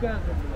до,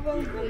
番号。